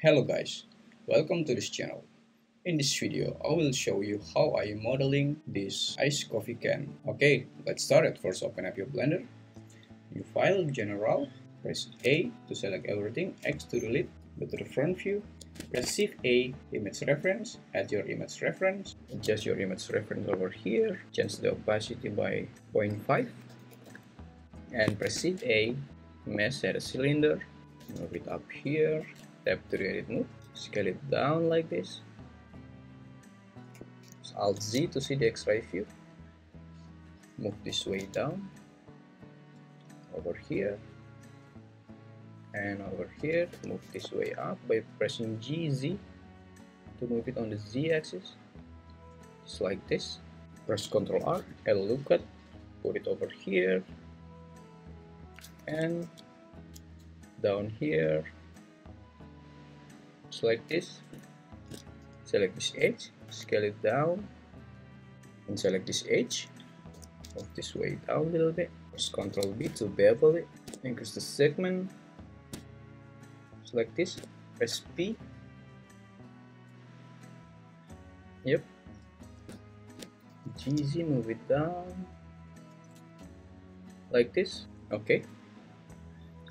Hello guys, welcome to this channel. In this video, I will show you how I am modeling this iced coffee can. Okay, let's start it. First open up your blender. New file, general, press A to select everything, X to delete, go to the front view, press Shift A, image reference, add your image reference, adjust your image reference over here, change the opacity by 0.5, and press Shift A, mesh at a cylinder, move it up here, tap to edit mode scale it down like this. Alt z to see the x-ray view move this way down. Over here. And over here move this way up by pressing GZ to move it on the Z axis. Just like this. Press ctrl R and loop cut put it over here. And down here select this. Select this edge scale it down and select this edge. Move this way down a little bit. Press ctrl B to bevel it. Increase the segment. Select this. Press P. Yep. GZ move it down. Like this. Okay.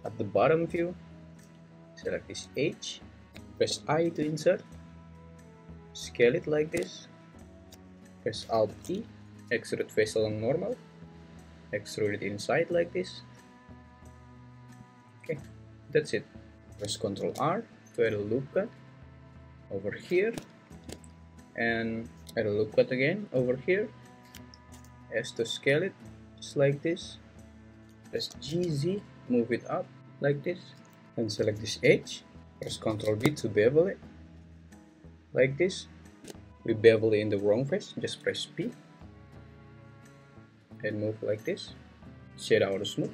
At the bottom view select this H press I to insert. Scale it like this. Press alt E extrude face along normal. Extrude it inside like this. Okay that's it. Press ctrl R to add a loop cut over here. And add a loop cut again over here. S to scale it just like this. Press GZ move it up like this. And select this edge Press Ctrl B to bevel it. Like this. We bevel it in the wrong face. Just press P. And move like this. Shade auto smooth.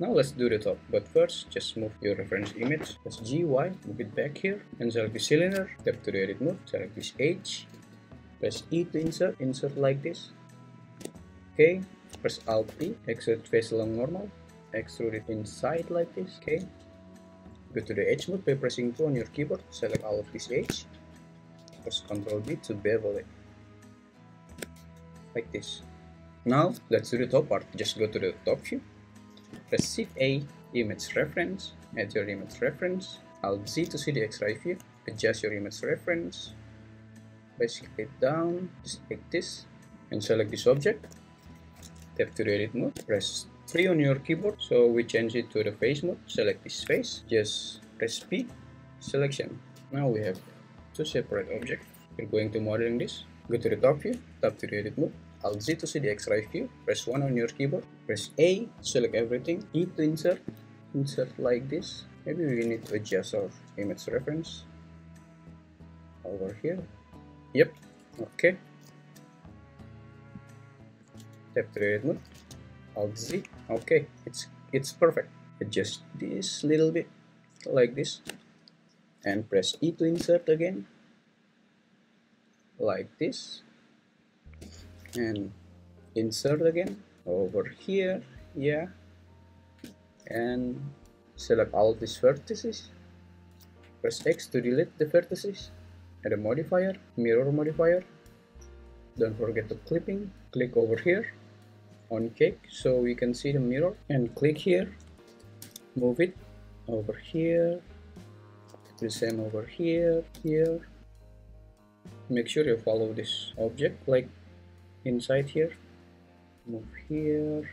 Now let's do the top, but first just move your reference image. Press GY, move it back here, and select the cylinder. Tap to the edit mode, select this H. Press E to insert, insert like this. Okay, press Alt P, extrude face along normal, extrude it inside like this. Okay, Go to the edge mode by pressing 2 on your keyboard, select all of this edge, press Ctrl B to bevel it, like this. Now let's do the top part, just go to the top view, press Shift A, image reference, add your image reference, Alt Z to see the X-ray view, adjust your image reference, basically down, just like this, and select this object, tap to the edit mode, press 3 on your keyboard so we change it to the face mode. Select this face just press P selection. Now we have two separate objects. We're going to modeling this. Go to the top view tap to the edit mode. Alt Z to see the X-ray view. Press 1 on your keyboard. Press A select everything. E to insert. Insert like this. Maybe we need to adjust our image reference. Over here. Yep. Okay. Tap to edit mode alt z okay it's it's perfect. Adjust this little bit like this and press E to insert again like this and insert again over here yeah and select all these vertices press X to delete the vertices add a modifier mirror modifier don't forget the clipping click over here on cage. So we can see the mirror and click here. Move it over here. The same over here here. Make sure you follow this object like inside here. Move here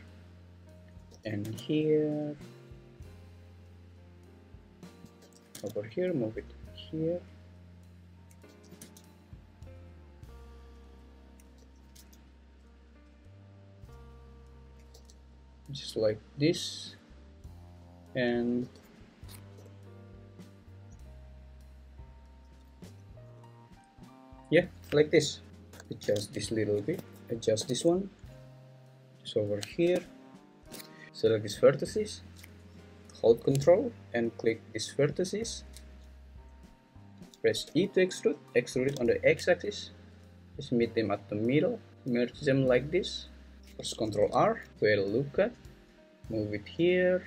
and here. Over here move it here just like this. And yeah like this. Adjust this little bit. Adjust this one. So over here. Select these vertices. Hold control and click these vertices. Press E to extrude. Extrude it on the x-axis. Just meet them at the middle. Merge them like this. Press Ctrl R. Add a loop cut, move it here,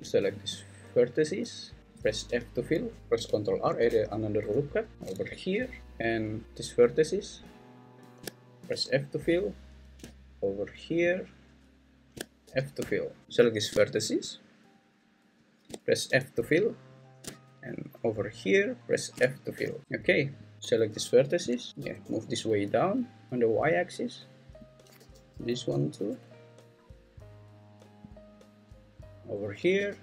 select these vertices, press F to fill, press Ctrl R, add another loop cut over here, and these vertices, press F to fill, over here, F to fill. Select these vertices, press F to fill, and over here, press F to fill. Okay, select these vertices, yeah, move this way down on the y-axis, this one too, over here,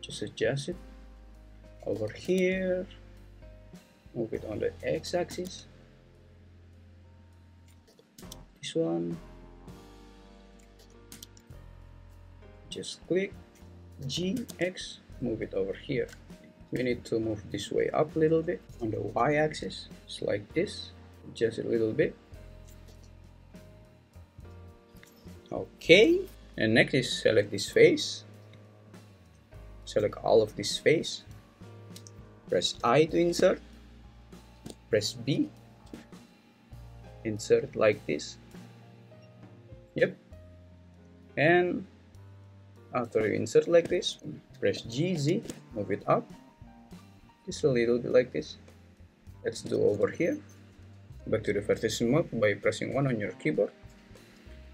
just adjust it. Over here move it on the x-axis. This one just click G X move it over here. We need to move this way up a little bit on the y-axis just like this just a little bit okay and next is select this face. Select all of this face. Press I to insert. Press B. Insert like this. Yep. And after you insert like this press GZ move it up. Just a little bit like this. Let's do over here. Back to the vertex mode by pressing 1 on your keyboard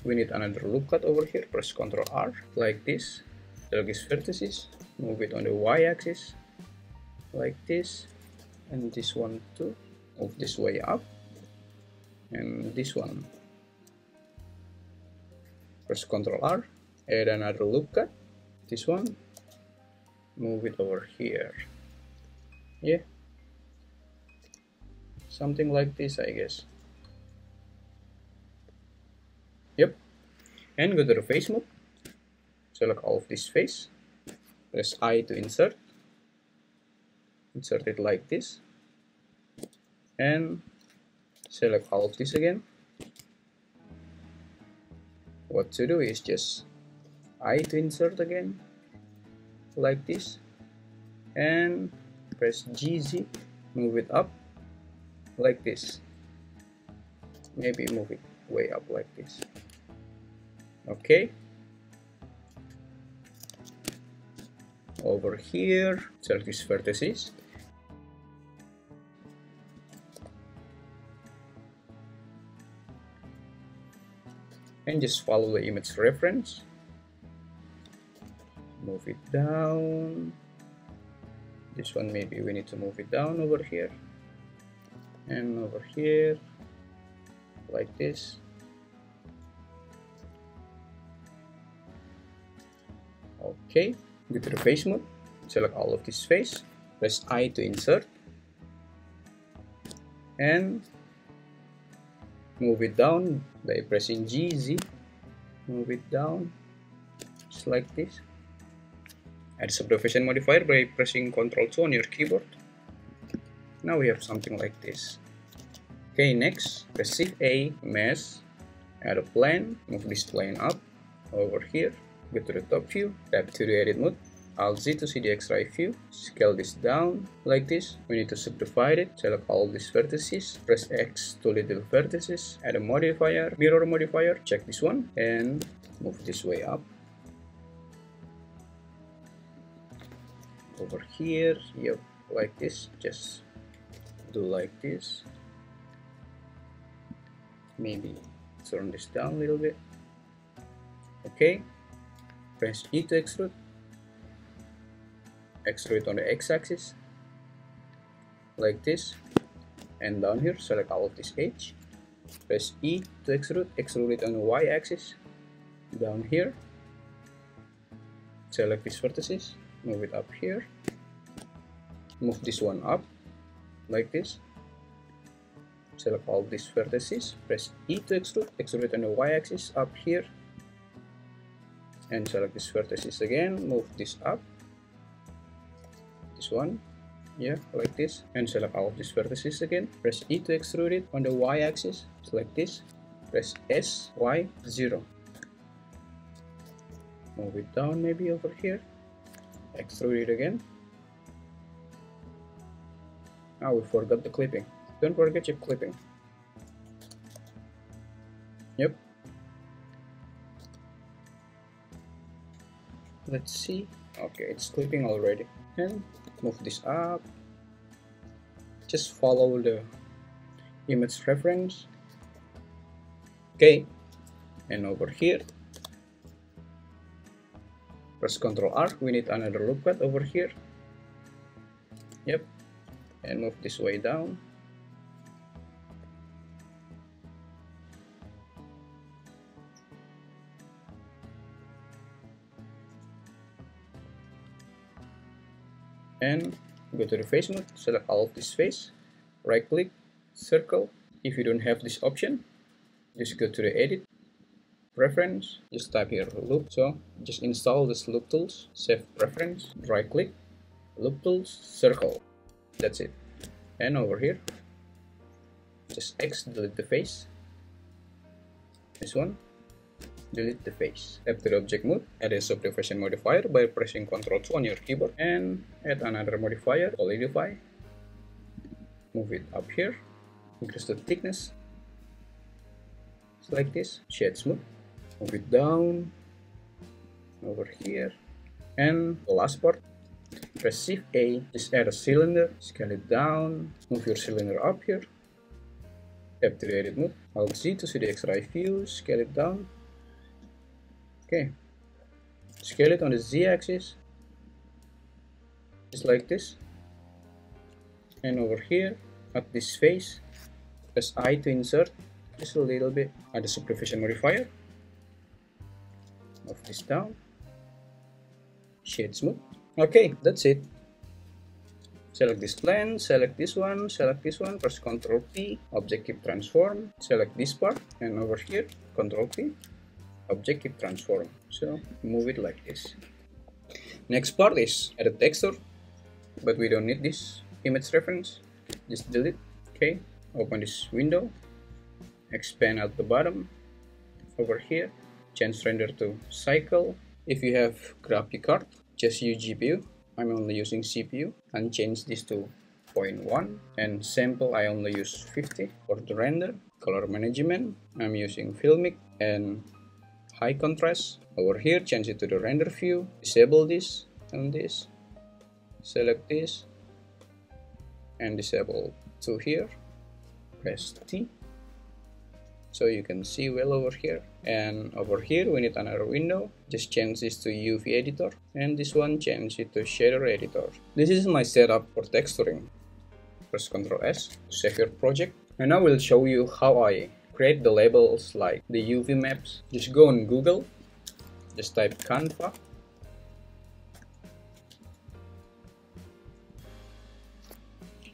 we need another loop cut over here press ctrl R like this. Select these vertices. Move it on the y-axis like this. And this one too. Move this way up. And this one. Press ctrl R add another loop cut this one. Move it over here. Yeah. Something like this I guess and go to the face mode. Select all of this face. Press I to insert. Insert it like this. And select all of this again. What to do is just I to insert again like this. And press GZ move it up like this. Maybe move it way up like this okay over here. Select these vertices and just follow the image reference. Move it down. This one maybe we need to move it down over here. And over here. Like this okay go to the face mode select all of this face press I to insert and move it down by pressing G, Z move it down just like this. Add subdivision modifier by pressing Ctrl 2 on your keyboard. Now we have something like this. Okay next press Shift A mesh add a plane move this plane up over here to the top view tap to the edit mode Alt Z to see the X-ray view, scale this down like this. We need to subdivide it, select all these vertices, press X to little vertices, add a modifier, mirror modifier, check this one, and move this way up. Over here, yep, like this, just do like this. Maybe turn this down a little bit. Okay, press E to extrude. Extrude on the x-axis. Like this. And down here select all of this edge. Press E to extrude. Extrude it on the y-axis. Down here. Select these vertices. Move it up here. Move this one up. Like this. Select all these vertices. Press E to extrude. Extrude it on the y-axis. Up here and select these vertices again move this up. This one yeah like this. And select all of these vertices again press E to extrude it on the y-axis. Select this press S Y 0 move it down maybe over here. Extrude it again. Ah we forgot the clipping. Don't forget your clipping let's see. Okay it's clipping already. And move this up. Just follow the image reference. Okay. And over here. Press ctrl r. We need another loop cut over here. Yep. And move this way down and go to the face mode select all of this face right click circle. If you don't have this option just go to the edit preference just type here loop. So just install this loop tools save preference right click loop tools circle. That's it. And over here just X delete the face. This one delete the face. Tap to the object mode add a subdivision modifier by pressing ctrl 2 on your keyboard and add another modifier solidify move it up here. Increase the thickness. Just like this. Shade smooth. Move it down. Over here. And the last part. Press shift A. Just add a cylinder. Scale it down. Move your cylinder up here. Tap to the edit mode. Alt Z to see the X-ray view scale it down okay scale it on the z-axis? Just like this. And over here at this face press I to insert just a little bit add the subdivision modifier. Move this down. Shade smooth. Okay that's it. Select this plane select this one select this one press ctrl p object keep transform select this part and over here ctrl p object keep transform. So move it like this. Next part is add a texture but we don't need this image reference. Just delete okay? Open this window expand at the bottom over here change render to cycle. If you have graphic card just use GPU I'm only using CPU and change this to 0.1 and sample I only use 50 for the render. Color management I'm using Filmic and high contrast. Over here change it to the render view. Disable this and this. Select this and disable to here. Press T. So you can see well over here. And over here we need another window. Just change this to UV editor. And this one change it to shader editor. This is my setup for texturing. Press ctrl s save your project. And I will show you how I create the labels like the UV maps. Just go on Google, just type Canva.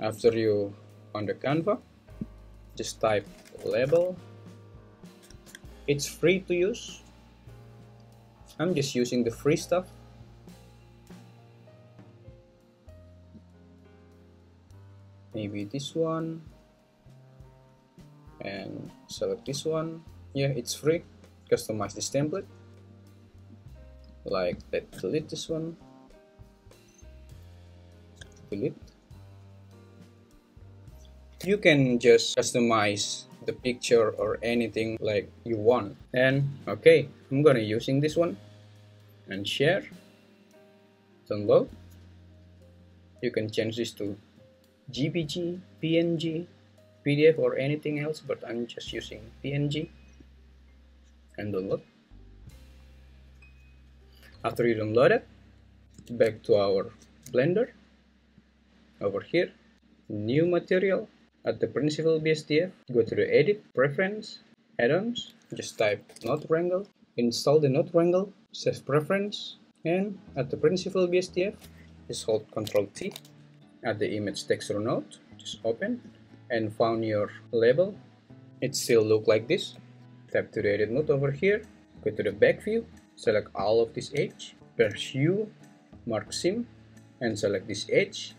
After you on the Canva, just type label. It's free to use. I'm just using the free stuff. Maybe this one and select this one. Yeah it's free. Customize this template. Like let delete this one. Delete. You can just customize the picture or anything like you want. And okay I'm gonna using this one. And share. Download. You can change this to JPG, PNG, PDF or anything else but I'm just using PNG and download. After you download it back to our blender. Over here new material at the Principled BSDF go to the edit preference add-ons. Just type Node Wrangler install the Node Wrangler save preference and at the Principled BSDF just hold ctrl T. Add the image texture node just open and found your label. It still look like this. Tap to the edit mode over here. Go to the back view. Select all of this edge. Press U mark seam and select this edge.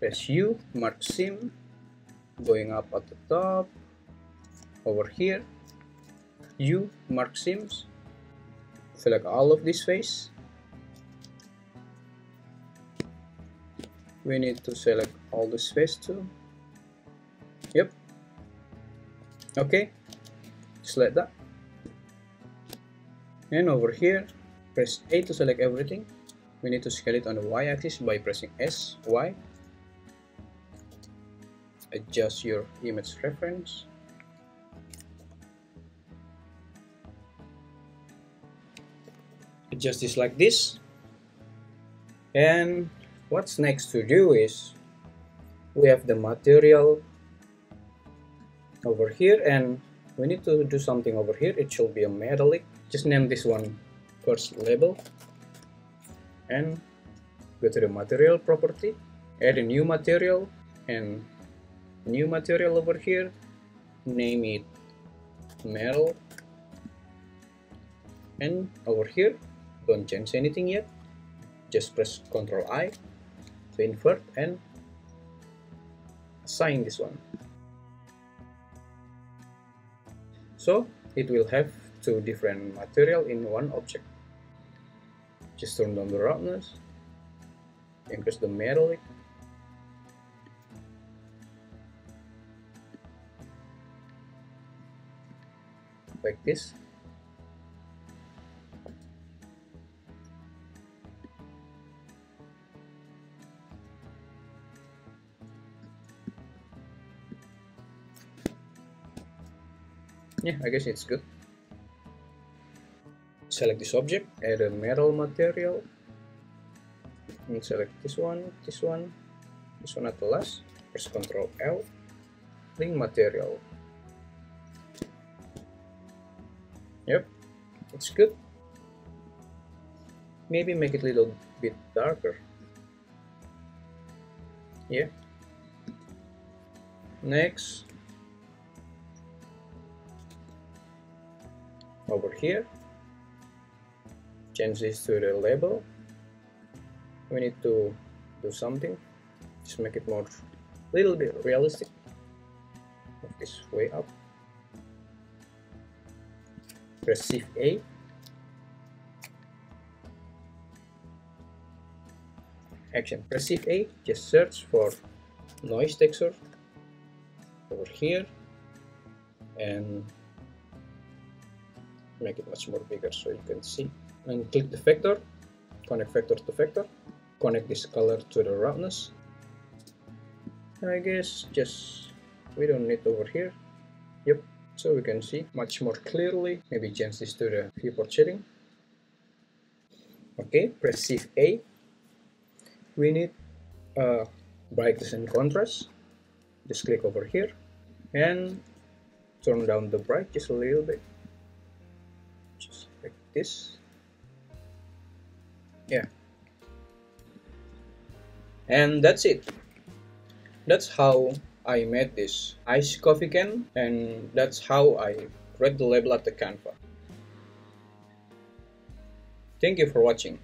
Press U mark seam going up at the top. Over here. U mark seams select all of this face. We need to select all this face too Okay. Like that. And over here, press A to select everything we need to scale it on the y-axis by pressing S, Y adjust your image reference adjust this like this and what's next to do is we have the material over here and we need to do something over here. It should be a metallic. Just name this one first label. And go to the material property. Add a new material and new material over here. Name it metal. And over here don't change anything yet. Just press ctrl i to invert and assign this one so it will have two different material in one object. Just turn down the roughness. Increase the metallic. Like this yeah. I guess it's good. Select this object add a metal material. And select this one this one this one at the last. Press ctrl L. Bring material. Yep, it's good. Maybe make it a little bit darker. Yeah. Next, over here, change this to the label. We need to do something, just make it more, little bit realistic. Move this way up. Press shift A. Action. Press shift A. Just search for noise texture over here. And make it much more bigger so you can see. And click the vector connect vector to vector connect this color to the roughness. I guess just we don't need over here. Yep so we can see much more clearly. Maybe change this to the viewport setting okay press shift a. We need uh, brightness and contrast. Just click over here and turn down the bright just a little bit this yeah and that's it that's how I made this ice coffee can and that's how I read the label at the Canva. Thank you for watching.